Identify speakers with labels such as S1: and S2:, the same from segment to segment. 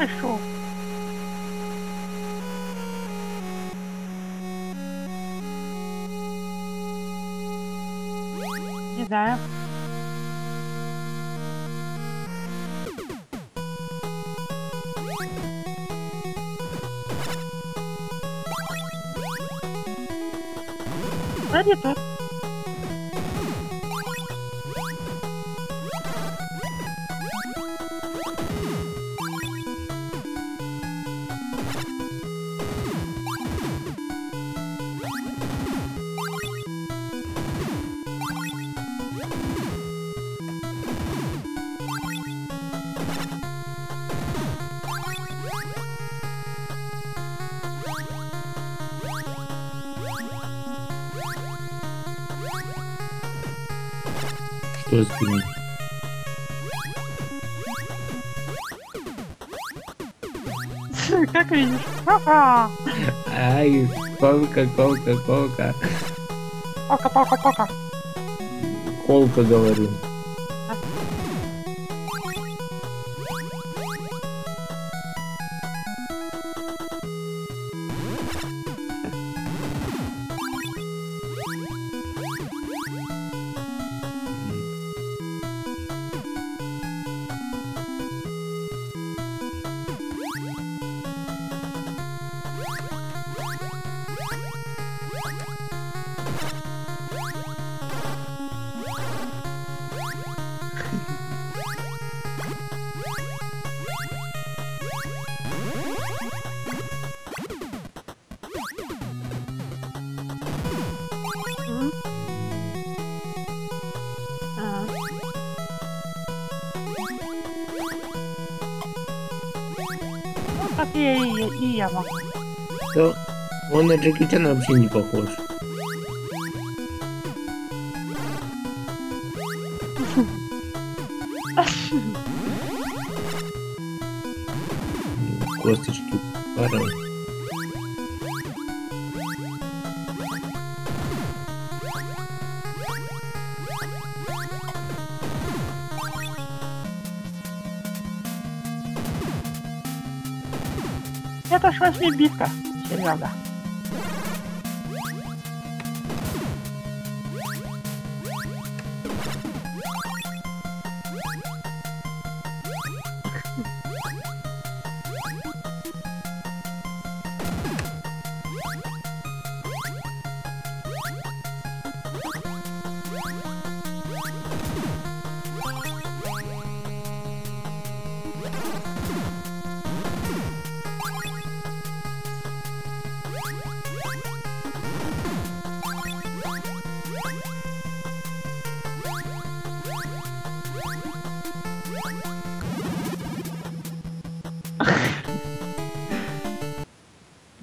S1: Пішов. Не знаю. Вроде тут.
S2: Что скинуть?
S1: Как видишь.
S2: Ай, колка, колка, колка.
S1: Пока, пока, пока.
S2: Колка говорю.
S1: И, и я могу.
S2: Он на Джеки Чана вообще не похож.
S1: Это ж восьмибитка, Серега.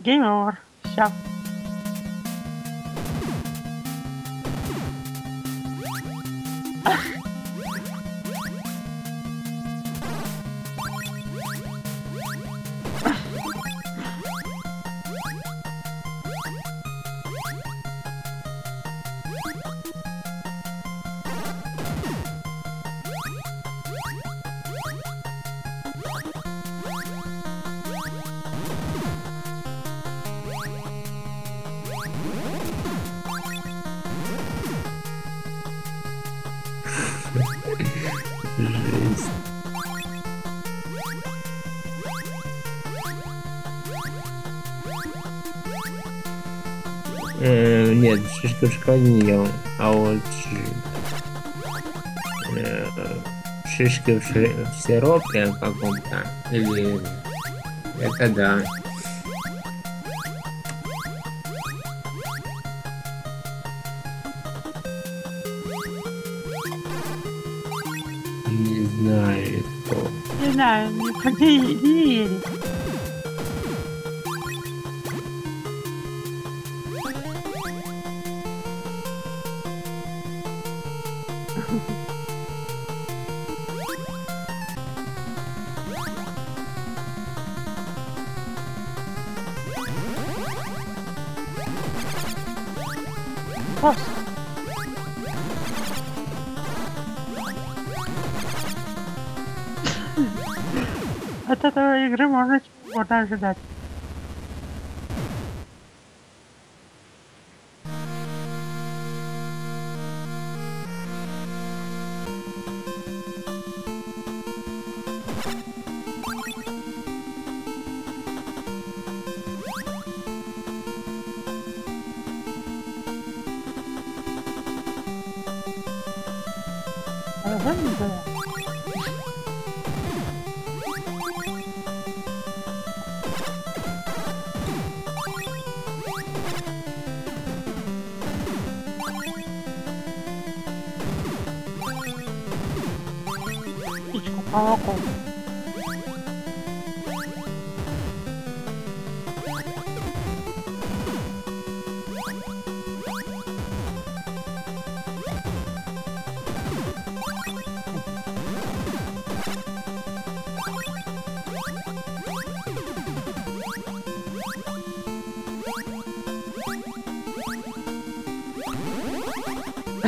S1: Game over.
S2: Ciao. Не ел, а вот ши- э, шишки в, сиропе каком-то или это да. Не знаю, кто.
S1: Не знаю, не, не верит. От этой игры можно чего-то ожидать.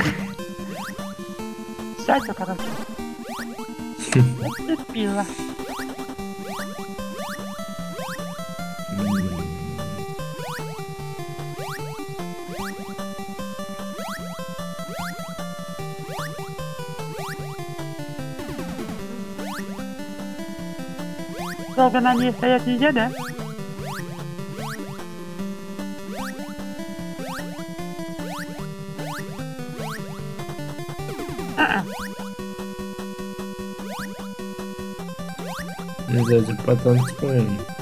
S1: シャイと片付け。レシピは。Zorba na miejsce jak nie jedę.
S2: Ну, даже потанцуем.
S1: Обжегся?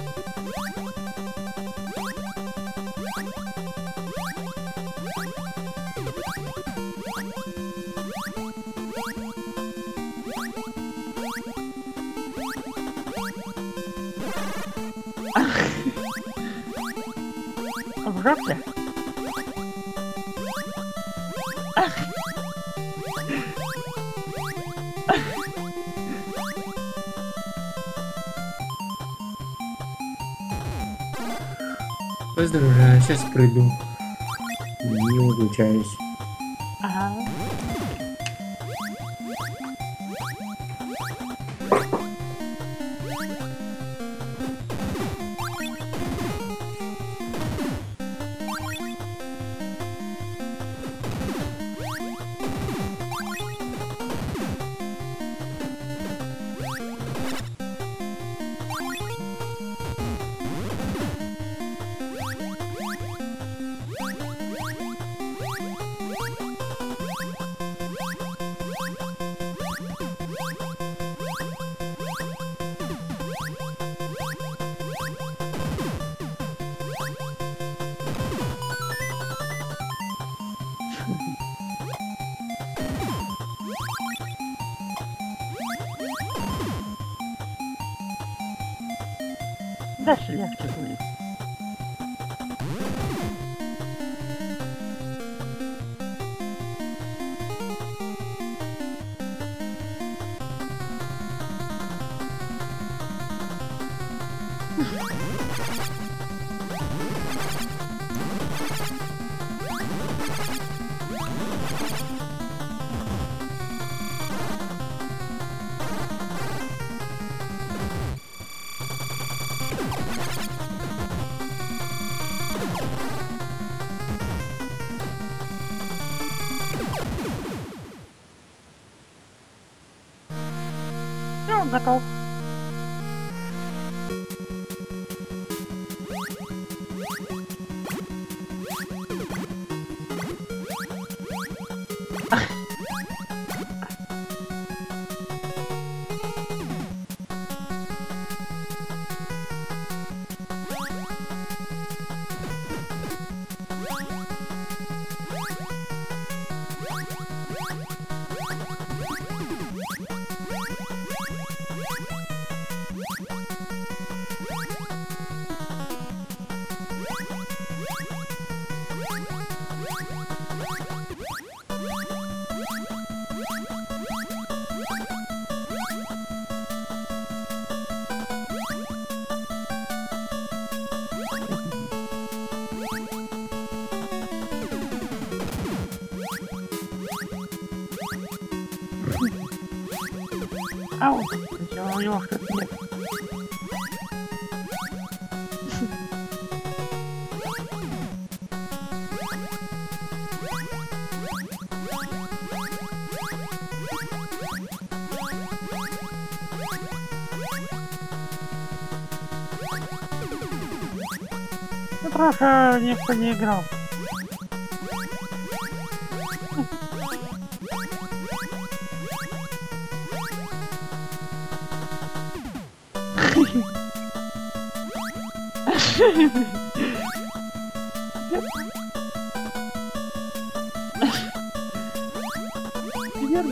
S2: Сейчас приду. Не выключаюсь.
S1: Дальше легче будет. Все, готов. Ау! Я его как нет. Я плохо никто не играл. Теперь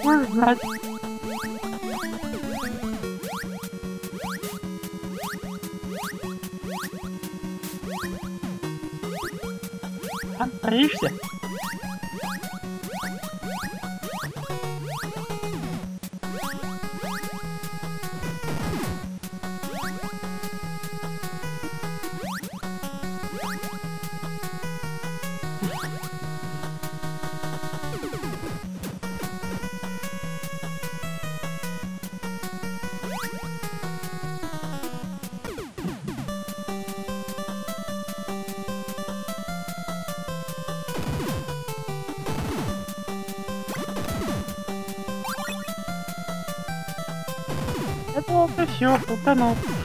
S1: будешь знать. А, боишься? Это вот и все, утонул. А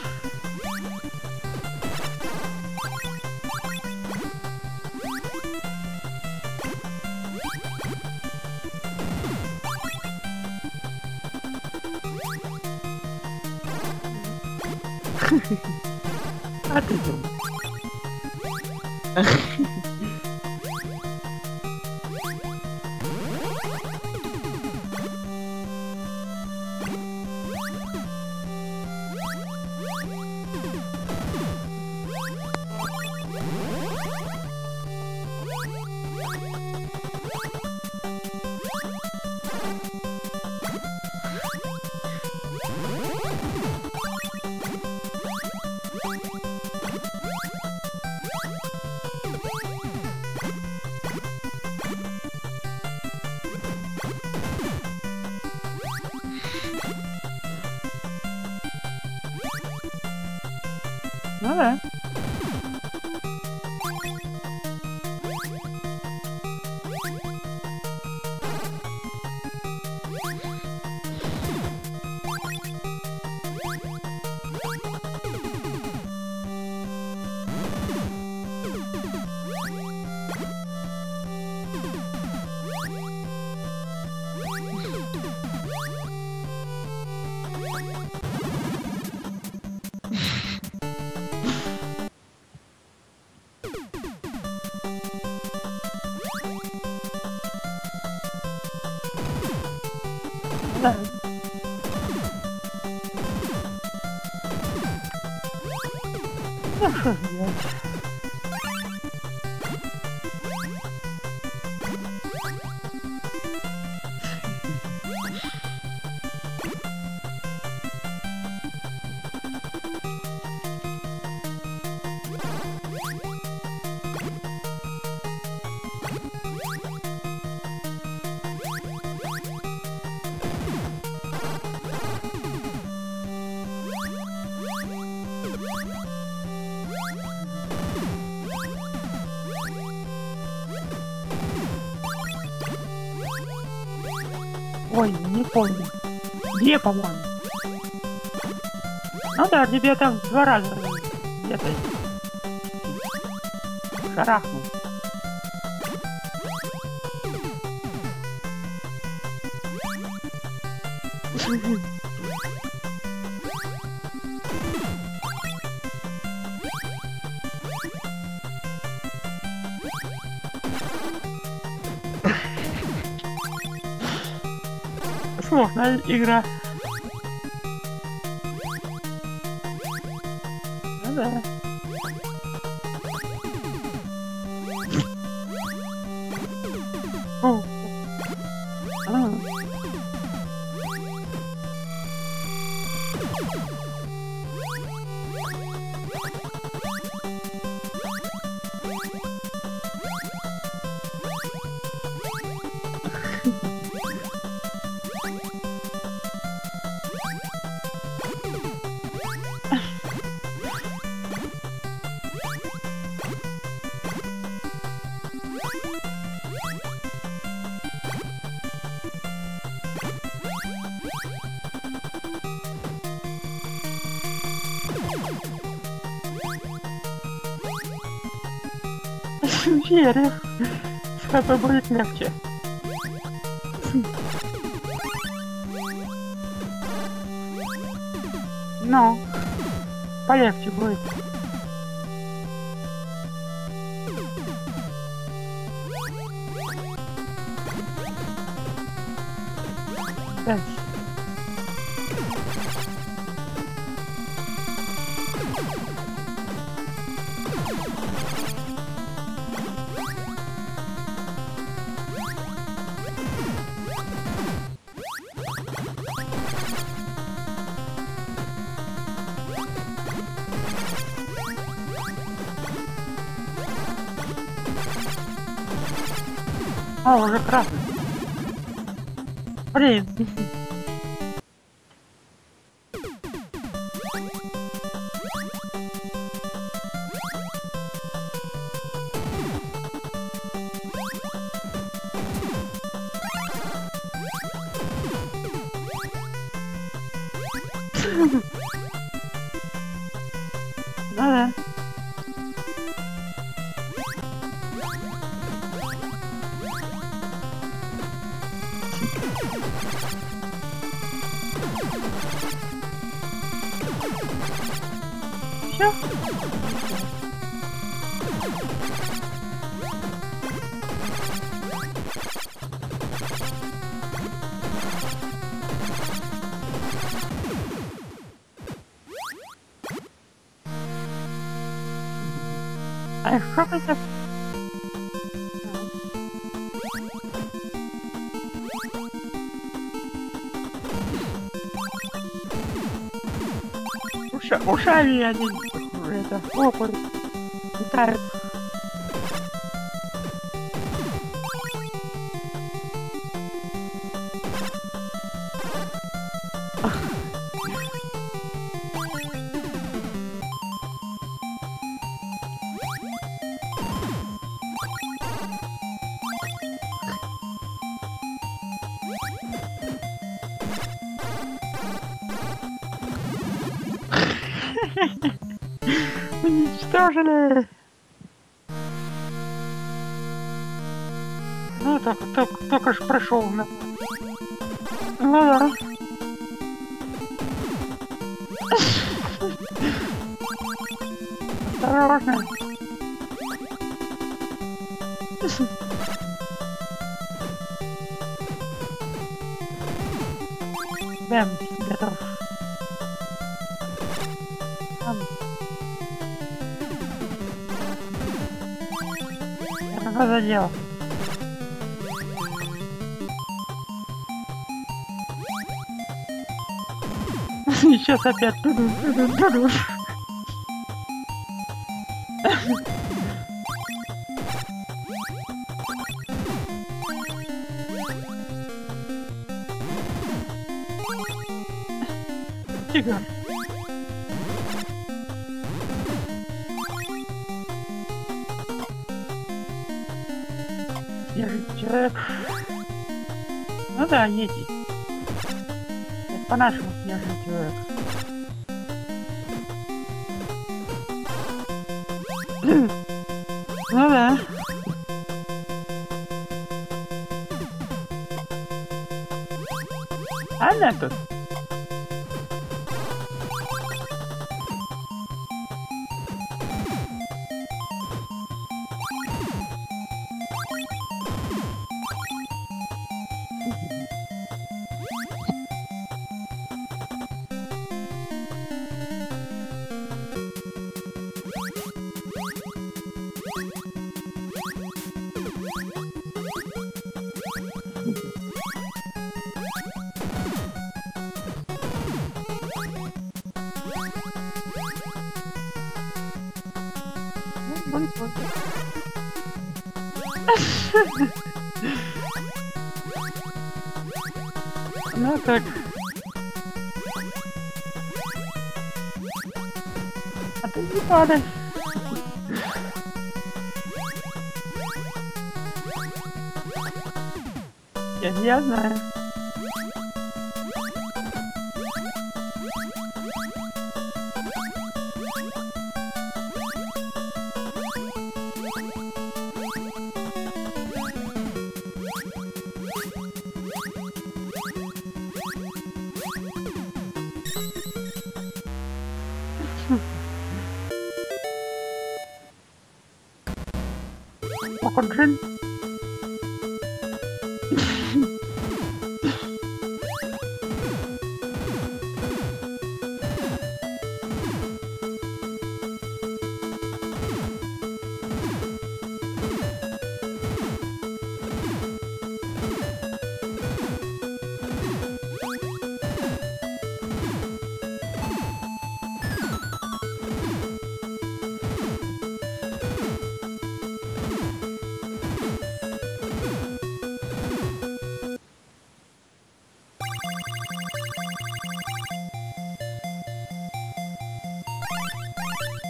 S1: Ну Ой, не помню. Где, по-моему? Ну да, тебе там два раза где-то шарахнул. Сложная игра. Верю. С тобой будет легче. Ну, полегче будет. Дальше. А, уже красный. Блин. Да-да. Italian Retrasporto. Ricardo. Уничтожили. Ну, только, только, только ж прошел. Ну да. Осторожно. Бэм, готов. Что за дело? Сейчас опять. Тигр. Да, едь. Это по-нашему снежный человек. Ну да. Она тут. А ты не падай. Я, я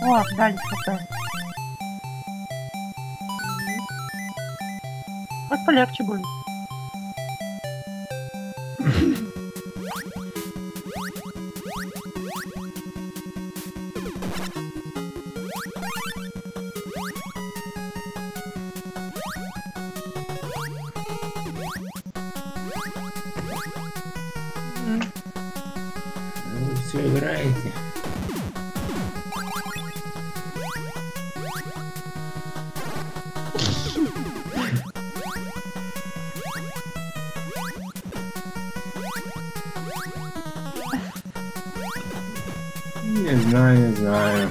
S1: О, дали хп. Вот полегче будет.
S2: Вы все играете? Не знаю, не знаю.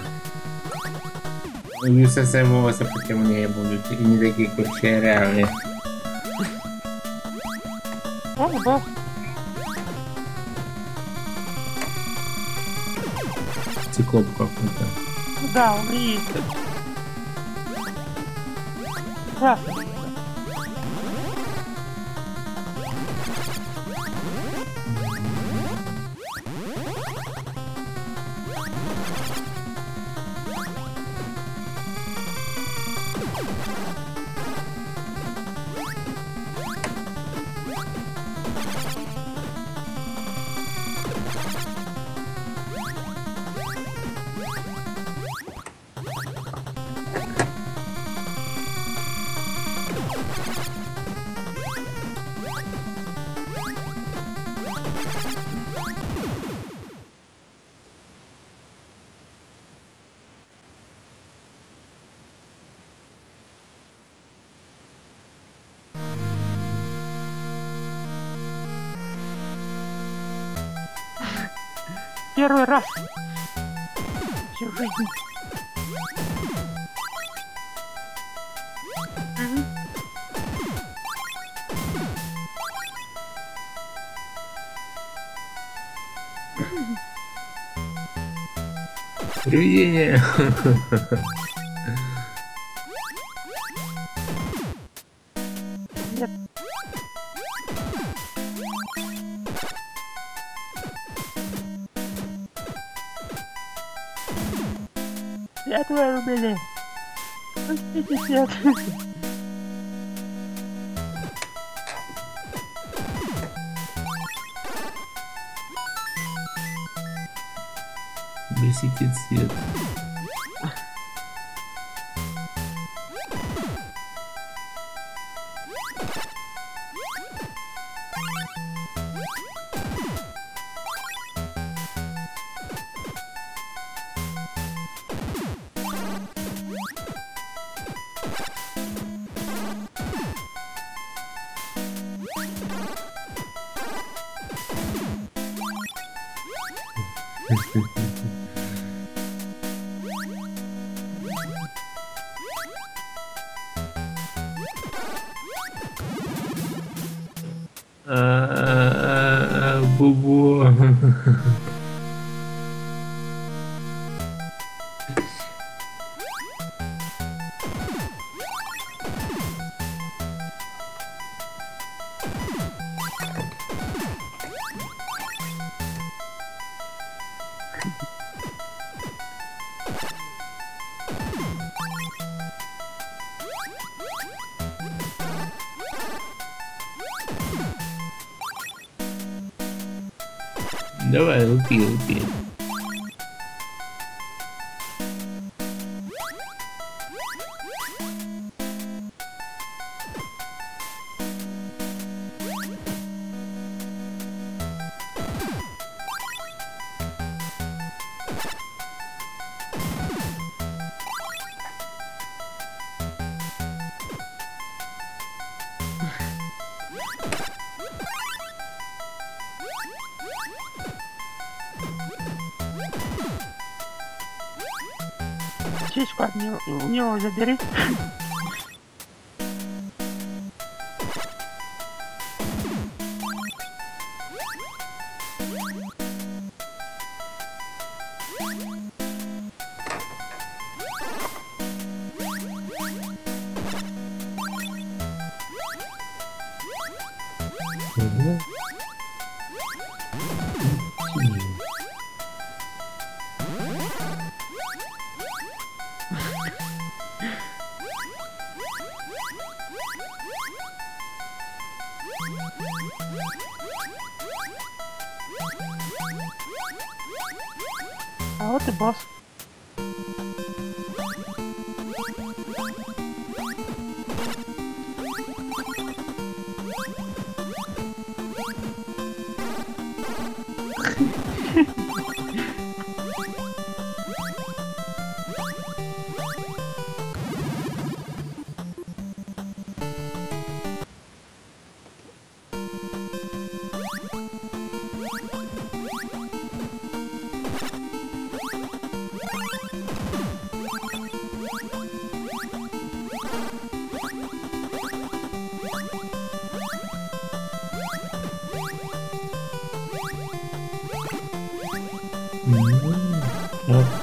S2: Боюся, це волоси потім не будуть і не такі кучеряві.
S1: О, бог.
S2: Циклоп какой-то.
S1: Ну Да, он и Первый раз. Всю жизнь. Мгм.
S2: Привидение!
S1: Freunde. Was geht
S2: es jetzt hier? 呃，不不，哈。
S1: Аптечку от него, у него забери.
S2: Мгм. Mm.
S1: No.